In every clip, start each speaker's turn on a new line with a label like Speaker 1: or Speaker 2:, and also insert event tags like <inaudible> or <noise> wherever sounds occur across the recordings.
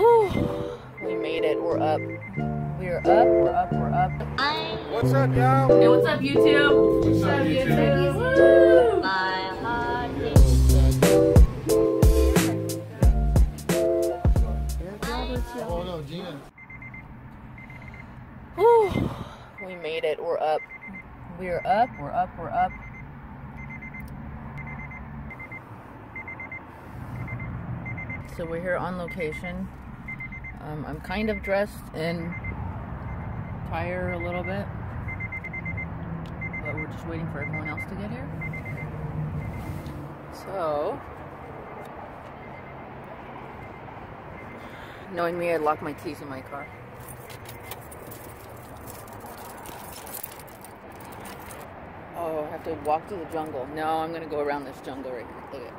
Speaker 1: Whew, we made it. We're up. We're up. We're up. We're up.
Speaker 2: What's up, y'all?
Speaker 1: Hey, what's up, YouTube?
Speaker 2: What's up, YouTube?
Speaker 1: Woo!
Speaker 3: My heart
Speaker 2: Oh no, Gina.
Speaker 1: Whew, we made it. We're up. We're up. We're up. We're up. So we're here on location. Um, I'm kind of dressed in tire a little bit, but we're just waiting for everyone else to get here. So, knowing me, I lock my keys in my car. Oh, I have to walk through the jungle. No, I'm gonna go around this jungle right here. Look at it.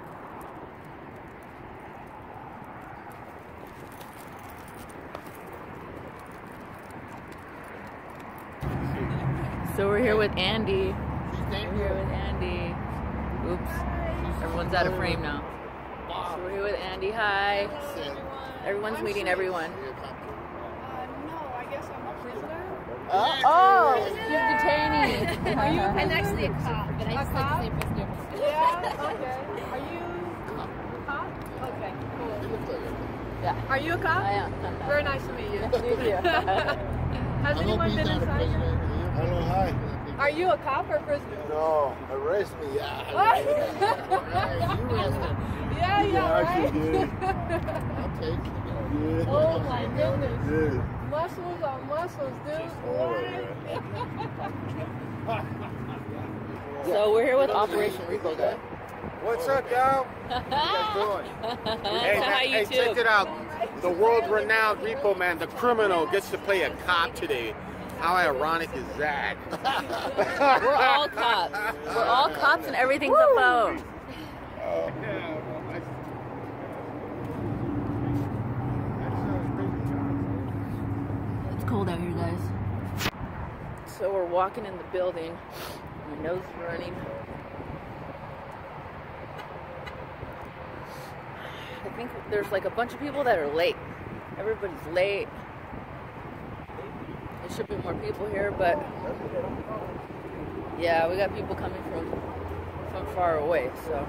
Speaker 1: So we're here with Andy. We're here with Andy. Oops. Everyone's out of frame now. So we're here with Andy. Hi. Everyone's meeting everyone.
Speaker 4: Uh, no, I guess I'm a prisoner.
Speaker 1: Oh, oh she's detaining.
Speaker 4: Are you a <laughs>
Speaker 3: I'm actually a cop, but I just like to say prisoner. <laughs>
Speaker 4: Yeah, okay. Are you a cop? Okay, cool.
Speaker 1: Yeah.
Speaker 4: Are you a cop?
Speaker 1: I am.
Speaker 4: Very nice to meet you.
Speaker 1: Meet you. <laughs>
Speaker 4: Has anyone been inside here?
Speaker 2: Hello, hi.
Speaker 4: Are you a cop or a prisoner?
Speaker 2: No, arrest me. Yeah.
Speaker 4: What?
Speaker 2: you arrest me.
Speaker 4: yeah, yeah, right? <laughs>
Speaker 2: I'll take it. Yeah.
Speaker 4: Oh my goodness.
Speaker 2: Yeah.
Speaker 4: Muscles on muscles, dude. What? <laughs>
Speaker 1: So we're here with Operation Repo Guy.
Speaker 2: What's up, y'all? How you doing? <laughs> Hey, hey, check it out. The world-renowned Repo Man, the criminal, gets to play a cop today. How ironic is that? <laughs>
Speaker 1: We're all cops. We're all cops and everything's a phone. It's cold out here, guys. So we're walking in the building. My nose is running. I think there's like a bunch of people that are late. Everybody's late. Be more people here, but yeah, we got people coming from from far away, so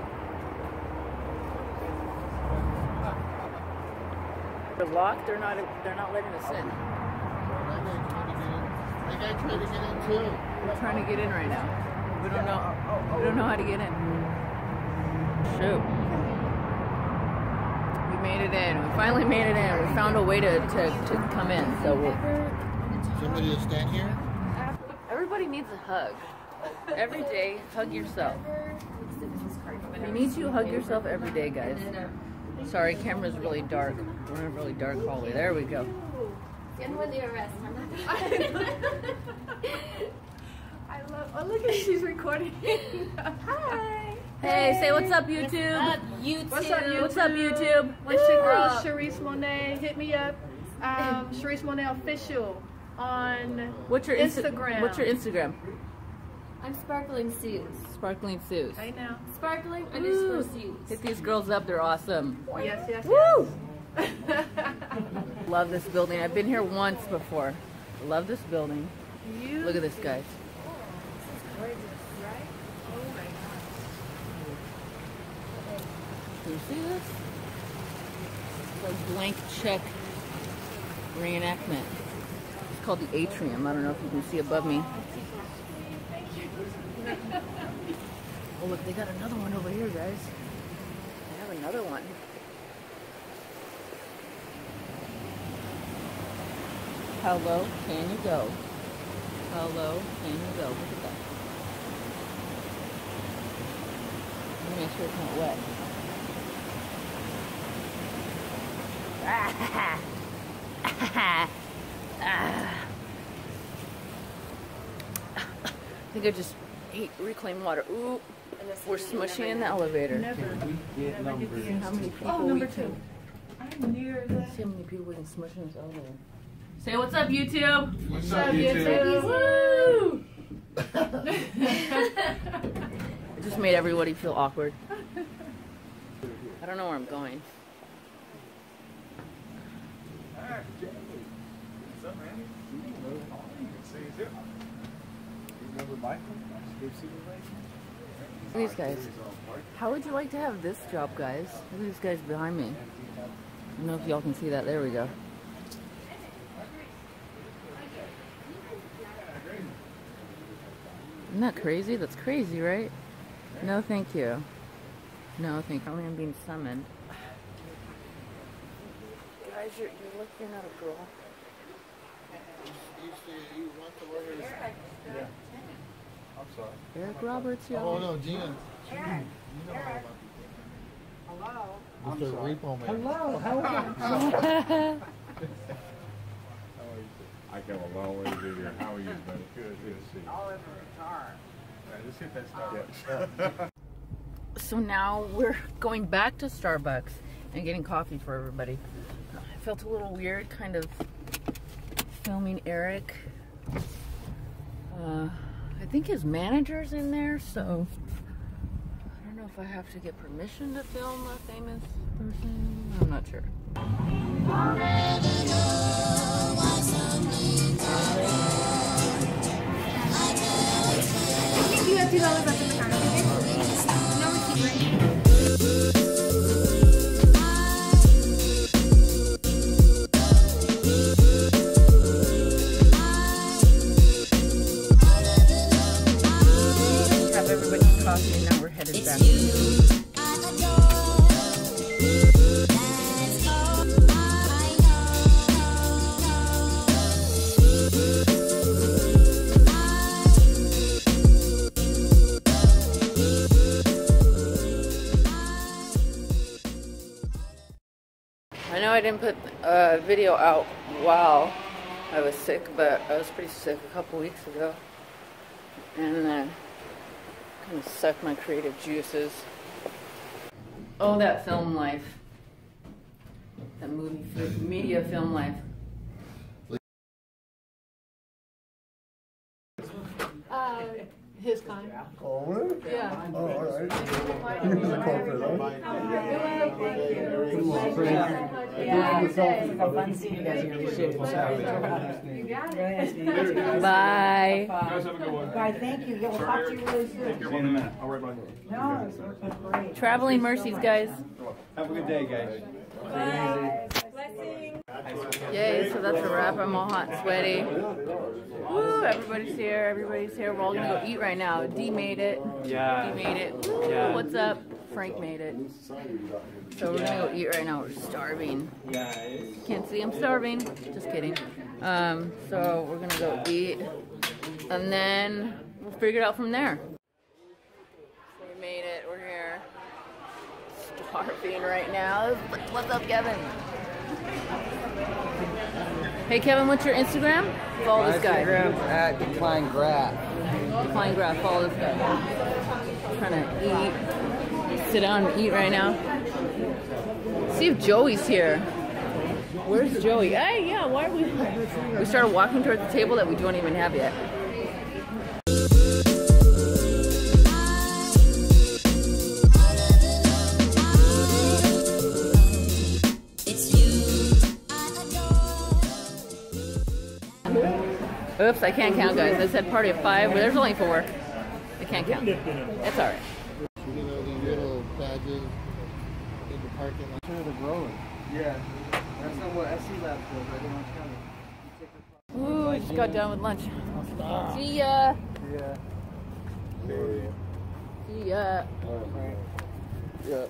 Speaker 1: they're locked. They're not. They're not letting us in.
Speaker 2: To get in too.
Speaker 1: We're trying to get in right now. We don't know. We don't know how to get in. Shoot. We made it in. We finally made it in. We found a way to, to, to come in. So we're,
Speaker 2: Somebody to stand here?
Speaker 1: everybody needs a hug. Every day, hug yourself. You need to hug yourself every day, guys. Sorry, camera's really dark. We're in a really dark hallway. There we go.
Speaker 3: And when they arrest, I'm not <laughs>
Speaker 4: I love. Oh, look at she's recording.
Speaker 3: Hi.
Speaker 1: Hey, say what's up, YouTube.
Speaker 3: Up, YouTube.
Speaker 4: What's up, YouTube?
Speaker 1: What's up, YouTube?
Speaker 4: What's your girl
Speaker 3: Up.
Speaker 4: Sharice Monet. Hit me up. Um, Sharice Monet official on
Speaker 1: What's your Insta-
Speaker 4: Instagram.
Speaker 1: What's your Instagram?
Speaker 3: I'm Sparkling Suze.
Speaker 1: Sparkling Suze.
Speaker 4: Right now.
Speaker 3: Sparkling
Speaker 1: Woo.
Speaker 3: underscore Suze.
Speaker 1: Hit these girls up. They're awesome.
Speaker 4: Yes, yes,
Speaker 1: Woo!
Speaker 4: yes. <laughs>
Speaker 1: Love this building. I've been here once before. Love this building.
Speaker 4: you
Speaker 1: Look at this, guys. Do you see this? It's a blank check reenactment. Called the atrium. I don't know if you can see above me. Oh, look, they got another one over here, guys. They have another one. How low can you go? How low can you go? Look at that. Let me make sure it's not wet. <laughs> Ah, <laughs> I think I just ate reclaimed water. Ooh, we're smushing in the elevator.
Speaker 4: Never.
Speaker 1: See how many people
Speaker 4: Oh, number
Speaker 1: can.
Speaker 4: two. I'm near the.
Speaker 1: See how many people we can smush in this elevator. Say what's up, YouTube.
Speaker 2: What's
Speaker 4: up, YouTube?
Speaker 1: Woo! <laughs> It just made everybody feel awkward. I don't know where I'm going. Look at these guys. How would you like to have this job, guys? Look at these guys behind me. I don't know if y'all can see that. There we go. Isn't that crazy? That's crazy, right? No, thank you. No, thank you. I'm being summoned. Guys, you're, you're you're not a girl.
Speaker 5: Sorry.
Speaker 1: Eric Roberts,
Speaker 5: Oh no, Gina. Gina, you know about people. Hello. Mr. Repo Man. Hello. <laughs> <laughs>
Speaker 6: I come a long way to do here. How are you, buddy? Good, good to see you. All in the car. Just hit that stop. <laughs>
Speaker 1: So now we're going back to Starbucks and getting coffee for everybody. I felt a little weird kind of filming Eric. Uh, I think his manager's in there, so I don't know if I have to get permission to film a famous person. I'm not sure.
Speaker 7: I think you have two dollars left in the. Okay? No receipt, right?
Speaker 1: Didn't put a video out while I was sick, but I was pretty sick a couple weeks ago. And uh, kind of sucked my creative juices. Oh, that film life. That movie, media film life.
Speaker 4: Uh, his kind.
Speaker 5: Oh, really?
Speaker 4: Yeah.
Speaker 5: Oh, all right. You can call for that.
Speaker 8: How fun seeing you guys here. We should. Really nice to meet you guys.
Speaker 1: Bye.
Speaker 8: Bye, thank you. We'll talk to you really soon.
Speaker 6: See you in minute. I'll right back.
Speaker 8: No, it's it's great.
Speaker 1: Traveling mercies, guys.
Speaker 6: Have a good day, guys. Bye.
Speaker 1: Yay, so that's a wrap. I'm all hot and sweaty. Woo, everybody's here. Everybody's here. We're all gonna go eat right now. D made it.
Speaker 9: Yeah.
Speaker 1: D made it. Woo,
Speaker 9: Yeah.
Speaker 1: What's up? Frank made it. So we're gonna go eat right now. We're starving.
Speaker 9: Yeah,
Speaker 1: Can't see I'm starving. Just kidding. Um, so we're gonna go eat, and then we'll figure it out from there. So we made it. We're here. Starving right now. What's up, Kevin? Hey, Kevin, what's your Instagram? Follow this guy.
Speaker 10: at Decline Graff.
Speaker 1: Flying graph. Follow this guy. trying to eat. Sit down and eat right now. See if Joey's here. Where's Joey? Hey, yeah, why are we? We started walking towards the table that we don't even have yet. Oops, I can't count, guys. I said party of five, but there's only four. I can't count. It's all right.
Speaker 5: You know these little badges in the parking lot.
Speaker 10: Sure, they're growing. Yeah. That's not what SC Lab does. I didn't want to come.
Speaker 1: Ooh, I just got done with lunch. See ya.
Speaker 10: Yeah.
Speaker 1: See ya.
Speaker 5: Yeah.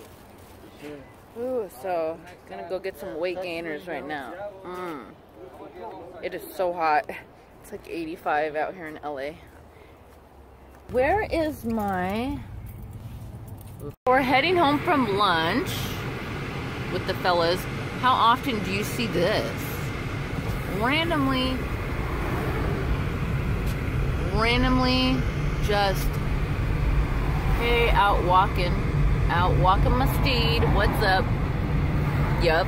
Speaker 1: Ooh, so gonna go get some weight gainers right now. Mm. It is so hot. It's like 85 out here in LA. Where is my? We're heading home from lunch with the fellas. How often do you see this? Randomly, randomly, just hey, out walking, out walking my steed. What's up? Yup.